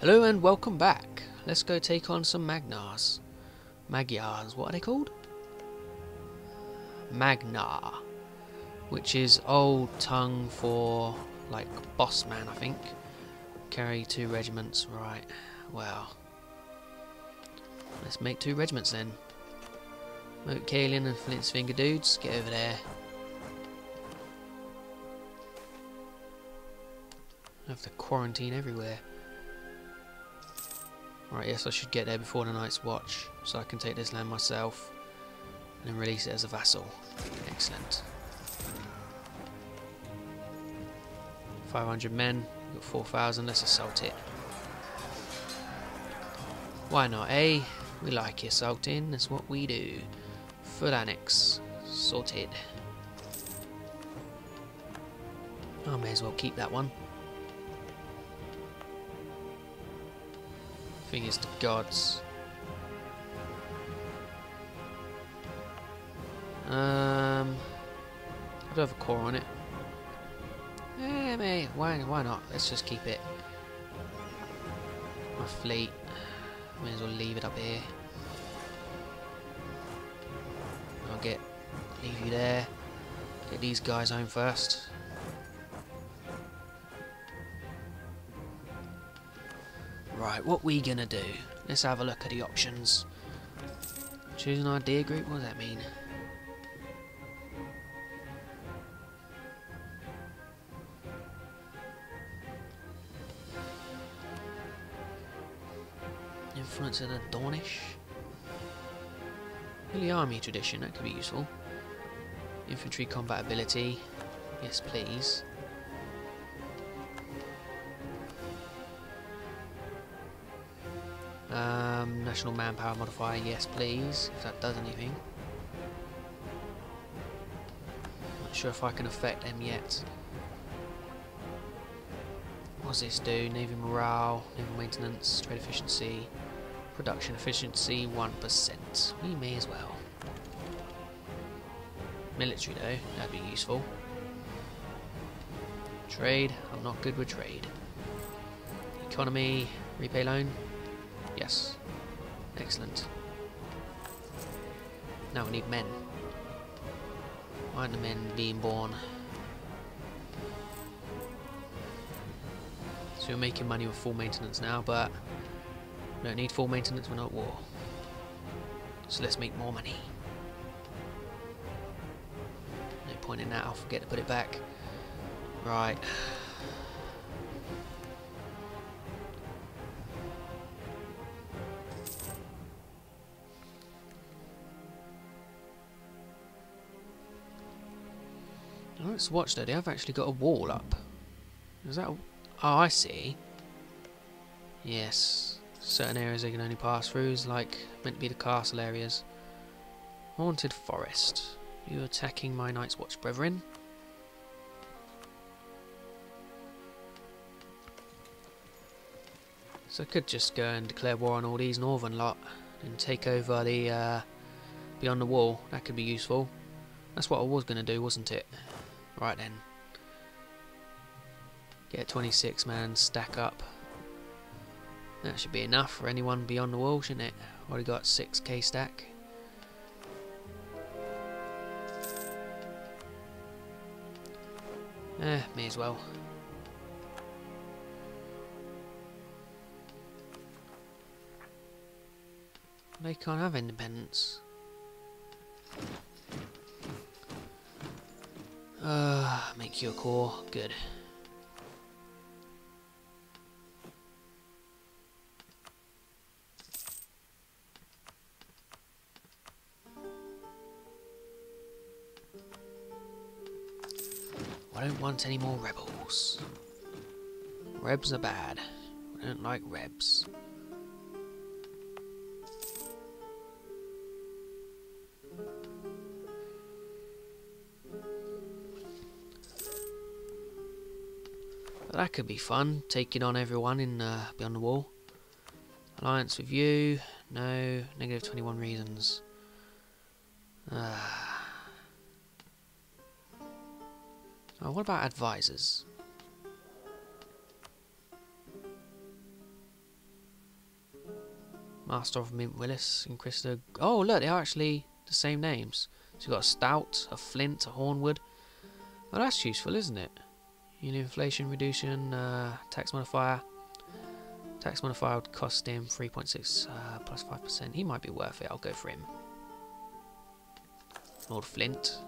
Hello and welcome back. Let's go take on some Magnars. Magyars, what are they called? Magnar. Which is old tongue for, like, boss man, I think. Carry two regiments, right. Well. Let's make two regiments then. Moat and Flint's Finger dudes, get over there. I have to quarantine everywhere. Right, yes, I should get there before the night's watch, so I can take this land myself and then release it as a vassal. Excellent. 500 men, got 4,000, let's assault it. Why not, eh? We like assaulting, that's what we do. Full annex, sorted. I may as well keep that one. Fingers the gods. Um, I don't have a core on it. Eh, mate, why, why not? Let's just keep it. My fleet. May as well leave it up here. I'll get, leave you there. Get these guys home first. Right, what we gonna do? Let's have a look at the options. Choose an idea group, what does that mean? Influence of the Dornish? Early army tradition, that could be useful. Infantry combat ability, yes please. Um, national manpower modifier, yes please, if that does anything. Not sure if I can affect them yet. What does this do? Navy morale, naval maintenance, trade efficiency, production efficiency 1%. We may as well. Military though, that'd be useful. Trade, I'm not good with trade. Economy, repay loan, Yes. Excellent. Now we need men. Why aren't the men being born? So we're making money with full maintenance now, but we don't need full maintenance, we're not at war. So let's make more money. No point in that, I'll forget to put it back. Right. Let's watch though, they have actually got a wall up. Is that... Oh, I see. Yes. Certain areas they can only pass through like meant to be the castle areas. Haunted Forest. You attacking my Night's Watch brethren? So I could just go and declare war on all these northern lot and take over the uh, beyond the wall. That could be useful. That's what I was going to do, wasn't it? Right then. Get 26 man, stack up. That should be enough for anyone beyond the wall, shouldn't it? Already got 6k stack. Eh, may as well. They can't have independence. Uh, make you core. Good. I don't want any more rebels. Rebs are bad. I don't like rebs. That could be fun, taking on everyone in uh, Beyond the Wall. Alliance with you, no, negative 21 reasons. Uh. Oh, what about advisors? Master of Mint Willis and Krista. Oh, look, they are actually the same names. So you've got a Stout, a Flint, a Hornwood. Well, that's useful, isn't it? Inflation reduction, uh, tax modifier. Tax modifier would cost him 3.6 uh, plus 5%. He might be worth it. I'll go for him. Lord Flint.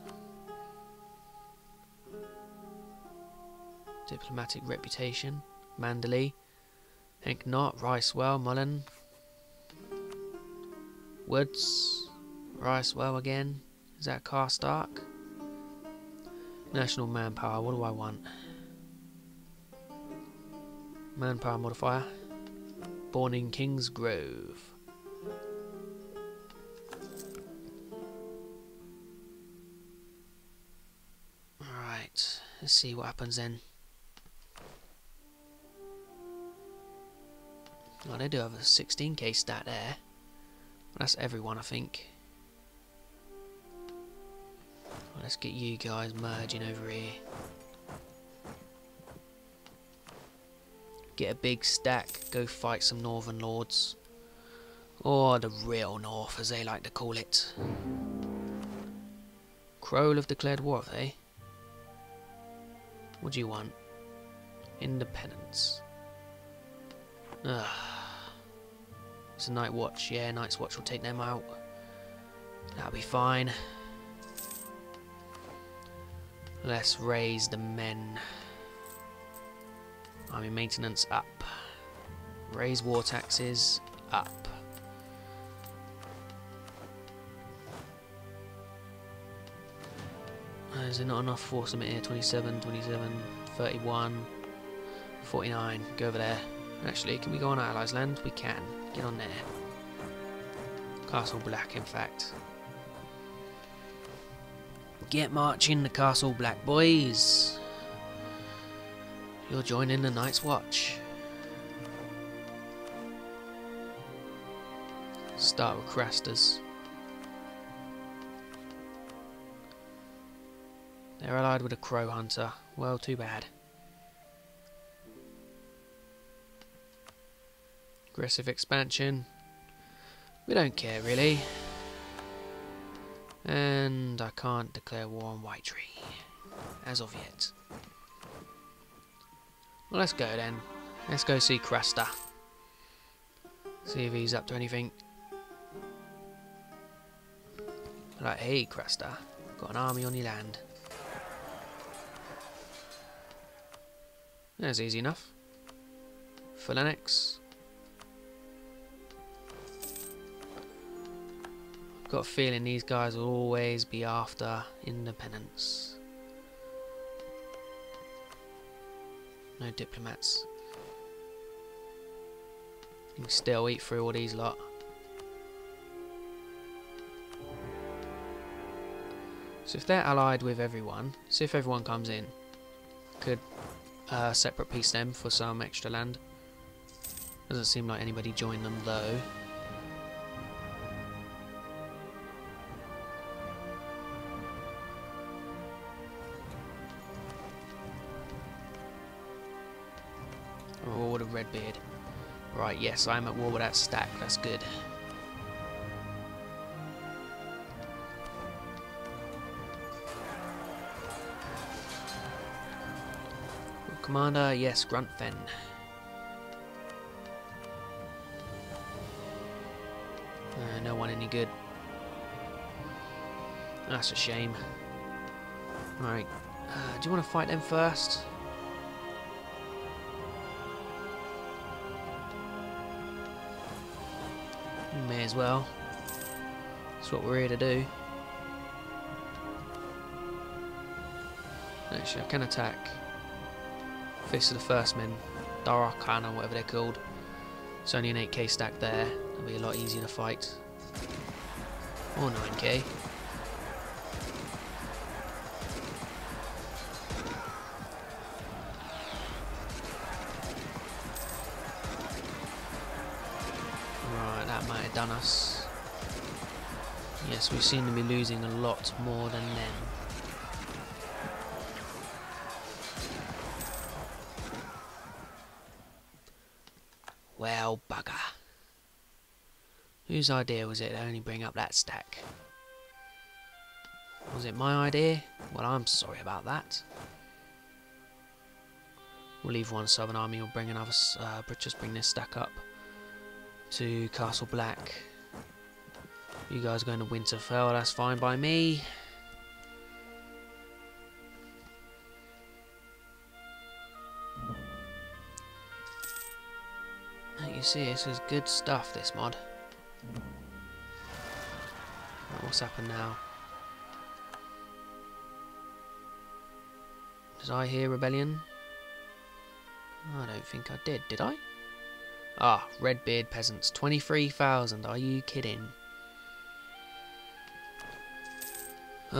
Diplomatic reputation. Manderley. Hank Knott, Ryswell, Mullen. Woods. Ryswell again. Is that Karstark? National manpower, what do I want? Manpower modifier. Born in King's Grove. Alright, let's see what happens then. Oh, they do have a 16k stat there. That's everyone, I think. Let's get you guys merging over here. Get a big stack, go fight some Northern Lords. Or the real North, as they like to call it. Kroll have declared war, have they? What do you want? Independence. Ugh. It's a night watch. Yeah, night's watch will take them out. That'll be fine. Let's raise the men. Army maintenance up. Raise war taxes up. Uh, is there not enough force limit here? 27, 27, 31, 49. Go over there. Actually, can we go on Allies land? We can. Get on there. Castle Black, in fact. Get marching the Castle Black, boys. You're joining the Night's Watch. Start with Craster's. They're allied with a Crow Hunter. Well, too bad. Aggressive expansion. We don't care, really. And I can't declare war on Whitetree. As of yet. Well, let's go then. Let's go see Craster. See if he's up to anything. Like, hey Craster, got an army on your land. That's easy enough. Phalanx. Got a feeling these guys will always be after independence. No diplomats. You can still eat through all these lot. So if they're allied with everyone, see if everyone comes in. Could uh, separate piece them for some extra land. Doesn't seem like anybody joined them though. Oh, the Redbeard. Right, yes, I'm at war with that stack. That's good. Commander, yes, Gruntfen. Uh, no one any good. That's a shame. Alright, uh, do you want to fight them first? As well. That's what we're here to do. Actually, I can attack. Fist of the First Men, Darakana, or whatever they're called. It's only an 8k stack there. It'll be a lot easier to fight. Or 9k. Seem to be losing a lot more than them. Well, bugger. Whose idea was it to only bring up that stack? Was it my idea? Well, I'm sorry about that. We'll leave one Southern Army, we'll bring another, uh, just bring this stack up to Castle Black. You guys going to Winterfell, that's fine by me. You see, this is good stuff, this mod. what's happened now? Did I hear rebellion? I don't think I did, did I? Ah, Redbeard peasants, 23,000, are you kidding?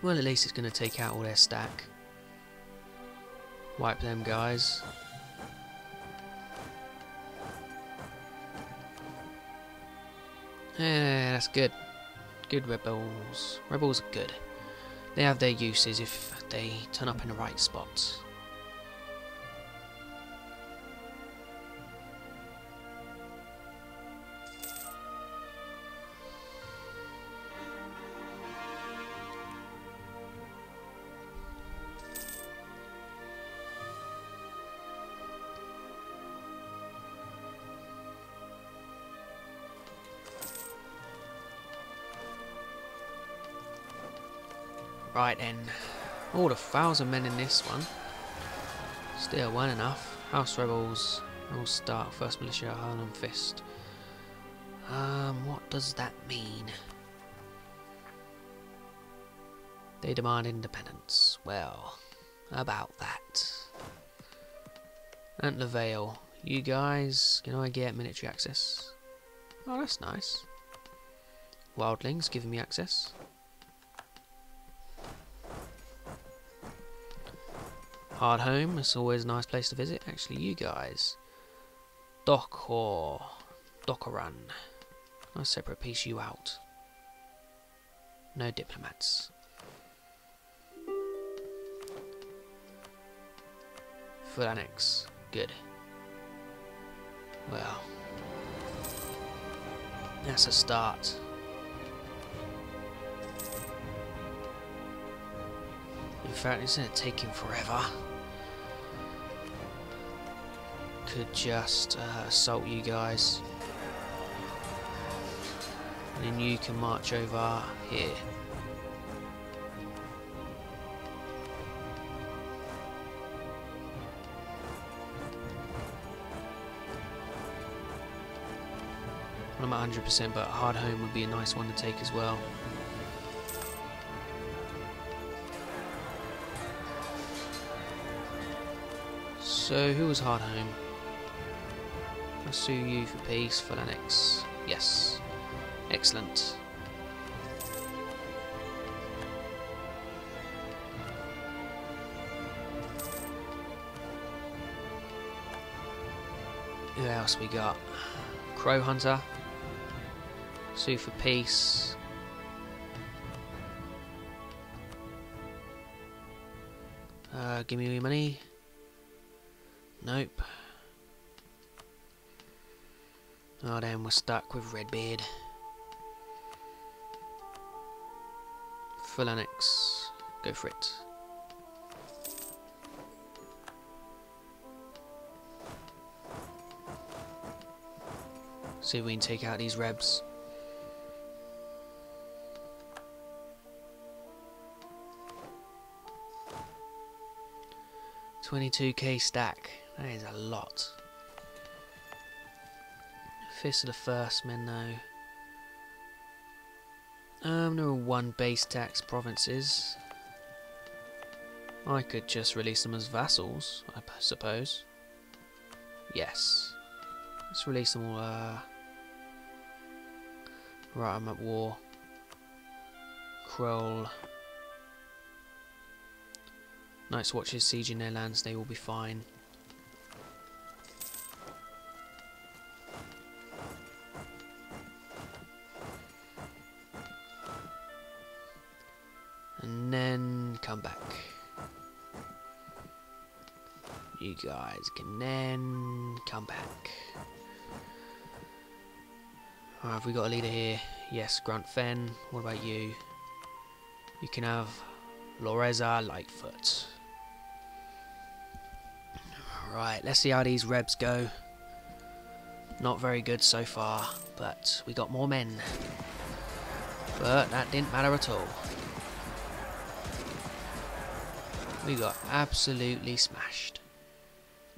well, at least it's going to take out all their stack. Wipe them guys. Yeah, that's good. Good rebels. Rebels are good. They have their uses if they turn up in the right spots. 4,000 men in this one. Still well enough. House Rebels, will start First Militia, Harlem Fist. Um, what does that mean? They demand independence. Well, about that. Aunt Vale, you guys, can I get military access? Oh, that's nice. Wildlings giving me access. Hardhome, it's always a nice place to visit. Actually, you guys. Dock or Dockeran. I'll separate piece you out. No diplomats. Full annex. Good. Well. That's a start. In fact, isn't it taking forever? Could just uh, assault you guys. And then you can march over here. I'm at 100%, but Hardhome would be a nice one to take as well. So, who was Pursue you for peace, Phalanx. Yes. Excellent. Who else we got? Crow Hunter. Sue for peace. Uh, give me money. Nope. Oh damn, we're stuck with Redbeard. Full annex. Go for it. See if we can take out these rebs. Twenty-two K stack. That is a lot. Fist of the First Men though. Um, are one base tax provinces. I could just release them as vassals, I suppose. Yes. Let's release them all, uh... Right, I'm at war. Kroll. Night's Watchers sieging their lands, they will be fine. You guys can then come back. Alright, have we got a leader here? Yes, Grunt Fen. What about you? You can have Loreza Lightfoot. Right, let's see how these rebs go. Not very good so far, but we got more men. But that didn't matter at all. We got absolutely smashed.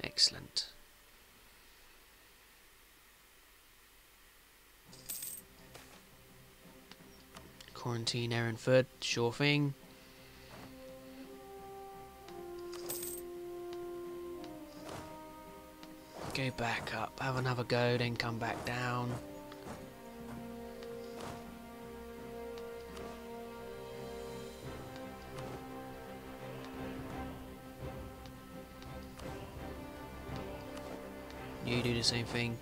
Excellent. Quarantine Erenford, sure thing. Go back up, have another go, then come back down. You do the same thing.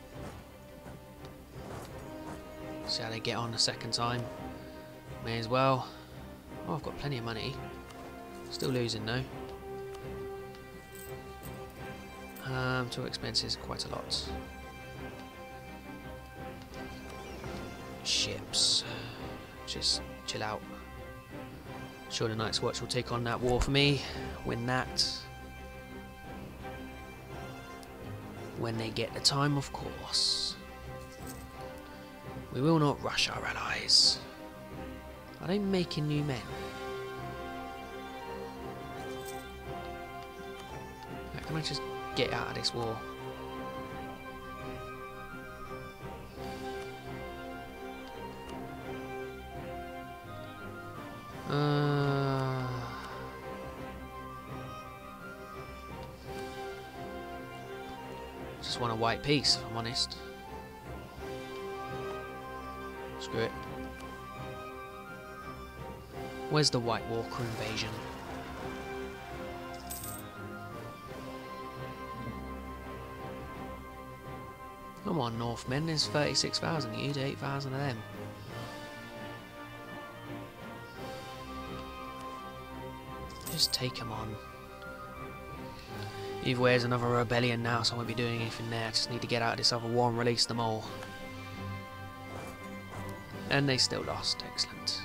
See how they get on the second time. May as well. Oh, I've got plenty of money. Still losing though. Um, two expenses, quite a lot. Ships. Just chill out. Sure the Night's Watch will take on that war for me. Win that. When they get the time, of course. We will not rush our allies. Are they making new men? Can I just get out of this war? Just want a white piece, if I'm honest. Screw it. Where's the White Walker invasion? Come on, Northmen, there's 36,000 you, 8,000 of them. Just take them on. Either way, there's another rebellion now, so I won't be doing anything there. I just need to get out of this other war and release them all. And they still lost. Excellent.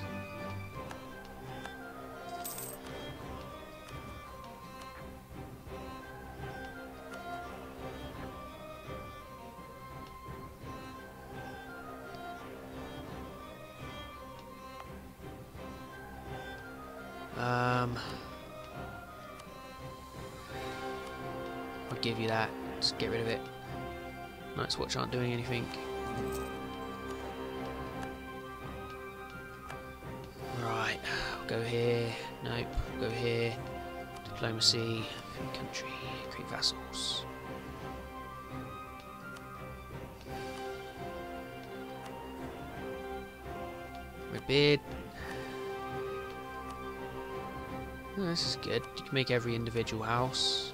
Just get rid of it. Night's Watch aren't doing anything. Right, go here. Nope, go here. Diplomacy, free country, create vassals. Red beard. Oh, this is good. You can make every individual house.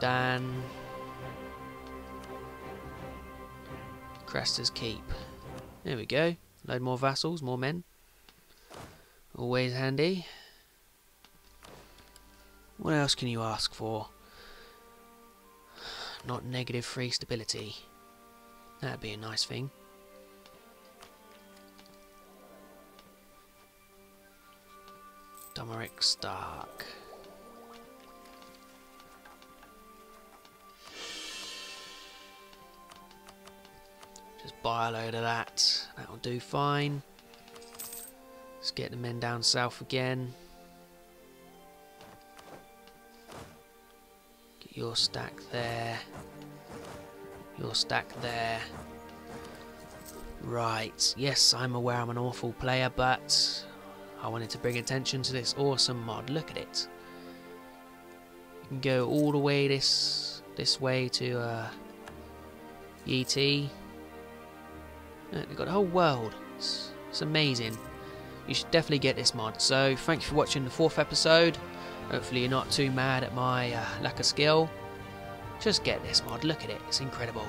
Tokodan. Craster's Keep. There we go. Load more vassals, more men. Always handy. What else can you ask for? Not negative free stability. That'd be a nice thing. Domeric Stark. Just buy a load of that. That'll do fine. Let's get the men down south again. Get your stack there. Your stack there. Right, yes, I'm aware I'm an awful player, but I wanted to bring attention to this awesome mod. Look at it. You can go all the way this this way to uh, ET. They've got the whole world. It's, it's amazing. You should definitely get this mod. So, thank you for watching the fourth episode. Hopefully you're not too mad at my uh, lack of skill. Just get this mod. Look at it. It's incredible.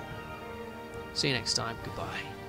See you next time. Goodbye.